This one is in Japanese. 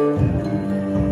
うん。